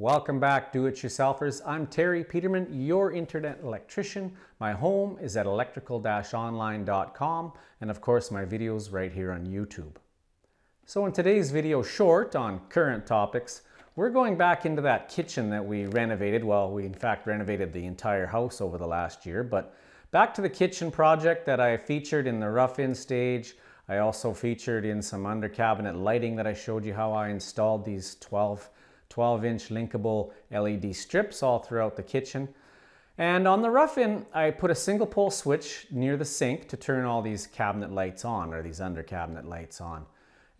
Welcome back, do-it-yourselfers. I'm Terry Peterman, your internet electrician. My home is at electrical-online.com and of course my videos right here on YouTube. So in today's video short on current topics, we're going back into that kitchen that we renovated. Well, we in fact renovated the entire house over the last year, but back to the kitchen project that I featured in the rough-in stage. I also featured in some under cabinet lighting that I showed you how I installed these 12 12 inch linkable LED strips all throughout the kitchen. And on the rough-in, I put a single pole switch near the sink to turn all these cabinet lights on, or these under cabinet lights on.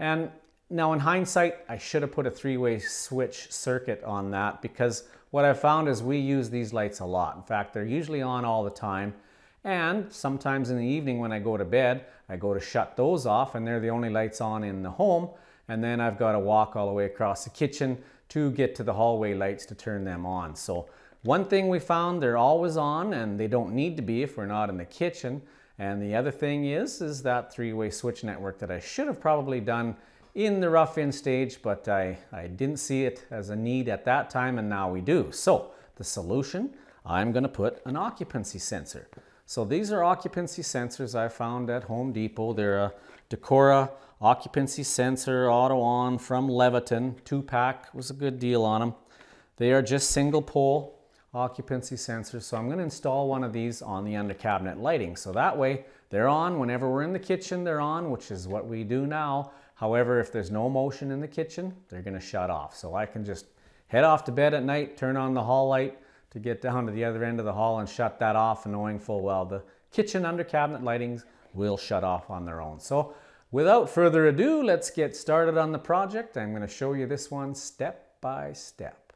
And now in hindsight, I should have put a three-way switch circuit on that because what I've found is we use these lights a lot. In fact, they're usually on all the time. And sometimes in the evening when I go to bed, I go to shut those off and they're the only lights on in the home. And then I've got to walk all the way across the kitchen to get to the hallway lights to turn them on. So one thing we found, they're always on and they don't need to be if we're not in the kitchen. And the other thing is, is that three-way switch network that I should have probably done in the rough-in stage, but I, I didn't see it as a need at that time and now we do. So the solution, I'm gonna put an occupancy sensor. So these are occupancy sensors I found at Home Depot. They're a Decora occupancy sensor auto on from Leviton. Two pack was a good deal on them. They are just single pole occupancy sensors. So I'm going to install one of these on the under cabinet lighting. So that way they're on whenever we're in the kitchen, they're on, which is what we do now. However, if there's no motion in the kitchen, they're going to shut off. So I can just head off to bed at night, turn on the hall light to get down to the other end of the hall and shut that off knowing full well the kitchen under cabinet lightings will shut off on their own. So Without further ado, let's get started on the project. I'm going to show you this one step by step.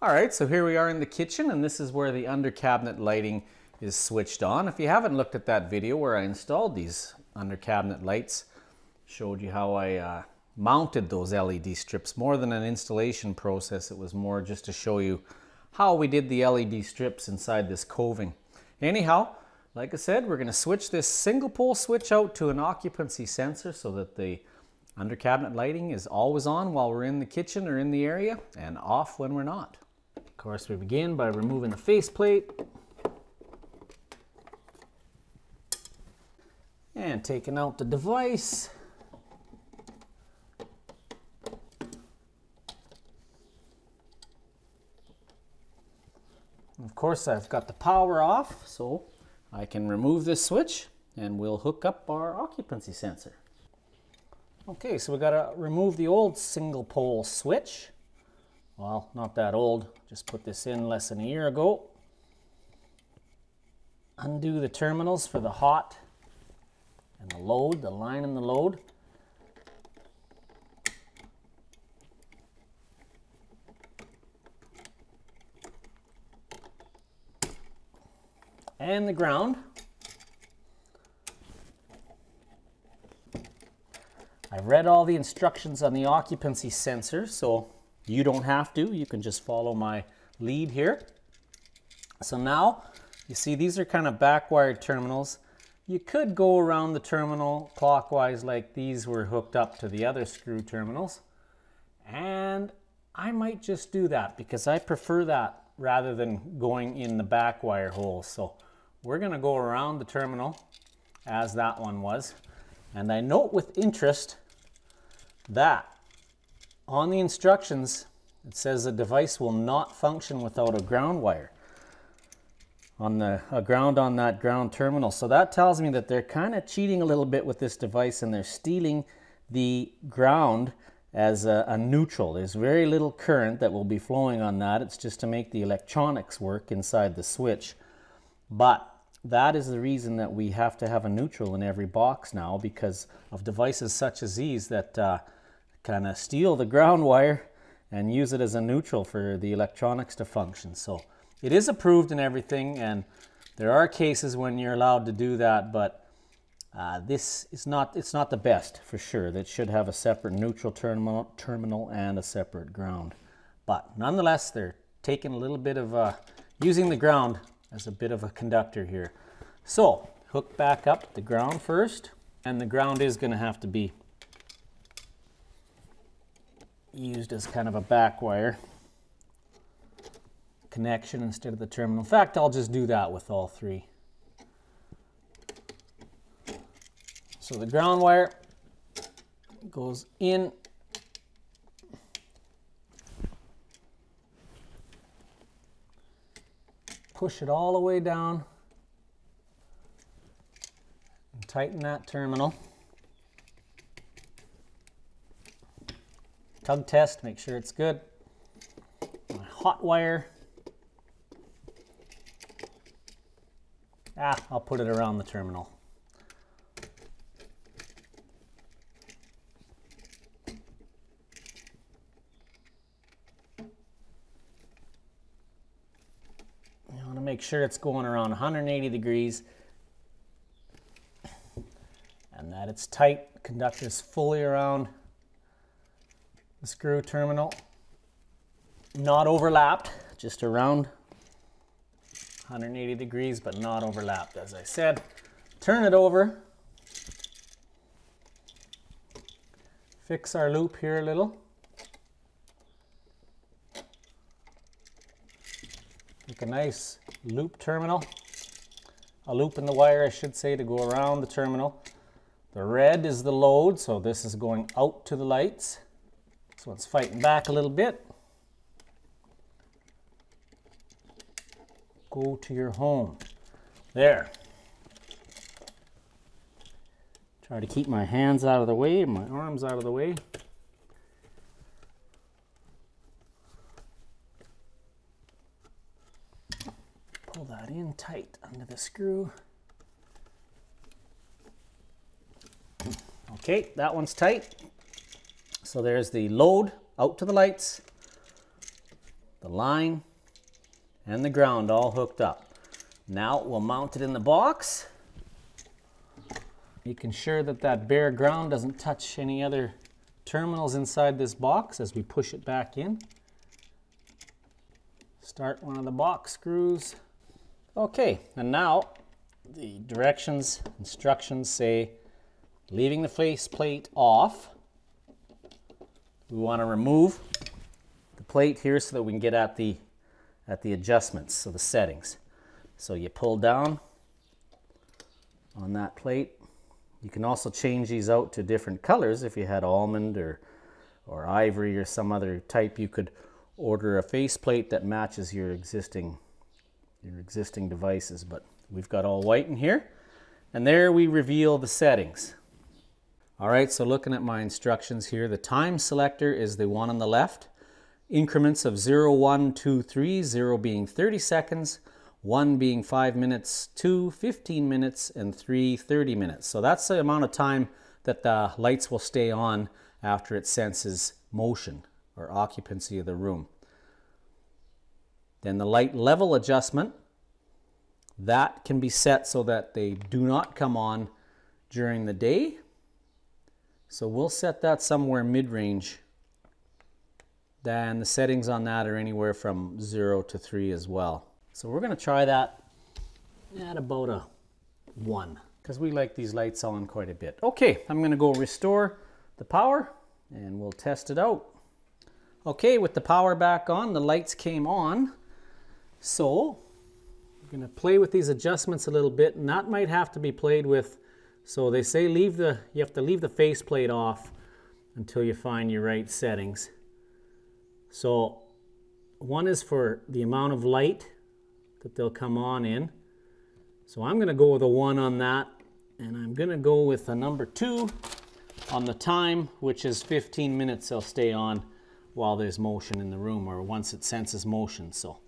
All right, so here we are in the kitchen and this is where the under cabinet lighting is switched on. If you haven't looked at that video where I installed these under cabinet lights, showed you how I uh, mounted those LED strips. More than an installation process, it was more just to show you how we did the LED strips inside this coving. Anyhow, like I said, we're going to switch this single pole switch out to an occupancy sensor so that the under cabinet lighting is always on while we're in the kitchen or in the area and off when we're not. Of course, we begin by removing the faceplate and taking out the device. Of course, I've got the power off, so I can remove this switch and we'll hook up our occupancy sensor. Okay, so we got to remove the old single pole switch. Well, not that old, just put this in less than a year ago. Undo the terminals for the hot and the load, the line and the load. And the ground. I read all the instructions on the occupancy sensor, so you don't have to. You can just follow my lead here. So now, you see these are kind of backwired terminals. You could go around the terminal clockwise like these were hooked up to the other screw terminals. And I might just do that because I prefer that rather than going in the back wire holes. So we're going to go around the terminal as that one was. And I note with interest that on the instructions, it says the device will not function without a ground wire on the ground on that ground terminal. So that tells me that they're kind of cheating a little bit with this device and they're stealing the ground as a, a, neutral. There's very little current that will be flowing on that. It's just to make the electronics work inside the switch. But that is the reason that we have to have a neutral in every box now because of devices such as these that uh, kind of steal the ground wire and use it as a neutral for the electronics to function. So it is approved and everything and there are cases when you're allowed to do that but uh, this is not it's not the best for sure. That should have a separate neutral terminal, terminal and a separate ground. But nonetheless, they're taking a little bit of uh, using the ground as a bit of a conductor here. So hook back up the ground first, and the ground is going to have to be used as kind of a back wire. connection instead of the terminal. In fact, I'll just do that with all three. So the ground wire goes in push it all the way down and tighten that terminal. Tug test, make sure it's good. My hot wire. Ah, I'll put it around the terminal. Make sure it's going around 180 degrees and that it's tight. Conductor's fully around the screw terminal. Not overlapped, just around 180 degrees, but not overlapped, as I said. Turn it over. Fix our loop here a little. Make a nice loop terminal. A loop in the wire, I should say, to go around the terminal. The red is the load, so this is going out to the lights. So it's fighting back a little bit. Go to your home. There. Try to keep my hands out of the way, my arms out of the way. That in tight under the screw. Okay, that one's tight. So there's the load out to the lights, the line, and the ground all hooked up. Now we'll mount it in the box. Making sure that that bare ground doesn't touch any other terminals inside this box as we push it back in. Start one of the box screws. Okay, and now the directions, instructions say leaving the faceplate off. We want to remove the plate here so that we can get at the at the adjustments, so the settings. So you pull down on that plate. You can also change these out to different colors if you had almond or or ivory or some other type. You could order a faceplate that matches your existing your existing devices, but we've got all white in here. And there we reveal the settings. All right, so looking at my instructions here, the time selector is the one on the left. Increments of 0, 1, 2, 3, 0 being 30 seconds, 1 being 5 minutes, 2, 15 minutes, and 3, 30 minutes. So that's the amount of time that the lights will stay on after it senses motion or occupancy of the room. Then the light level adjustment, that can be set so that they do not come on during the day. So we'll set that somewhere mid-range. Then the settings on that are anywhere from 0 to 3 as well. So we're going to try that at about a 1 because we like these lights on quite a bit. Okay, I'm going to go restore the power and we'll test it out. Okay, with the power back on, the lights came on. So I'm going to play with these adjustments a little bit, and that might have to be played with. So they say leave the you have to leave the faceplate off until you find your right settings. So one is for the amount of light that they'll come on in. So I'm going to go with a 1 on that, and I'm going to go with a number 2 on the time, which is 15 minutes they'll stay on while there's motion in the room or once it senses motion. So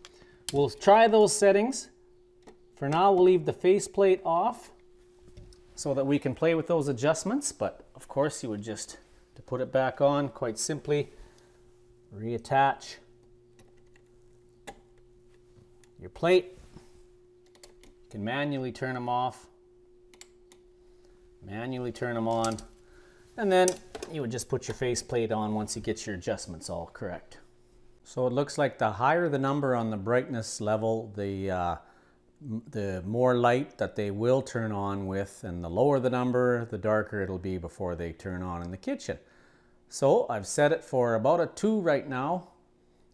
We'll try those settings. For now, we'll leave the faceplate off so that we can play with those adjustments. But of course, you would just, to put it back on, quite simply, reattach your plate. You can manually turn them off, manually turn them on, and then you would just put your faceplate on once you get your adjustments all correct. So it looks like the higher the number on the brightness level, the, uh, the more light that they will turn on with, and the lower the number, the darker it'll be before they turn on in the kitchen. So I've set it for about a 2 right now,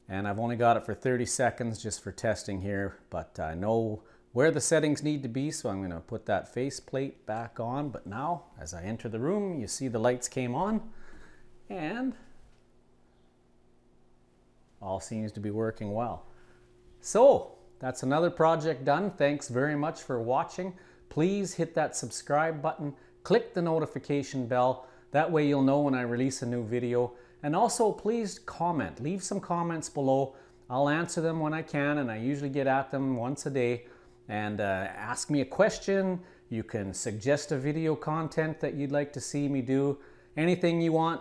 and I've only got it for 30 seconds just for testing here, but I know where the settings need to be, so I'm gonna put that faceplate back on. But now, as I enter the room, you see the lights came on, and all seems to be working well. So, that's another project done. Thanks very much for watching. Please hit that subscribe button, click the notification bell, that way you'll know when I release a new video. And also please comment, leave some comments below. I'll answer them when I can and I usually get at them once a day and uh, ask me a question. You can suggest a video content that you'd like to see me do. Anything you want,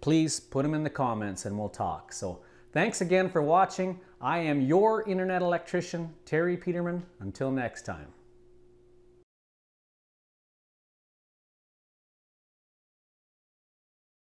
please put them in the comments and we'll talk. So thanks again for watching. I am your internet electrician, Terry Peterman. Until next time.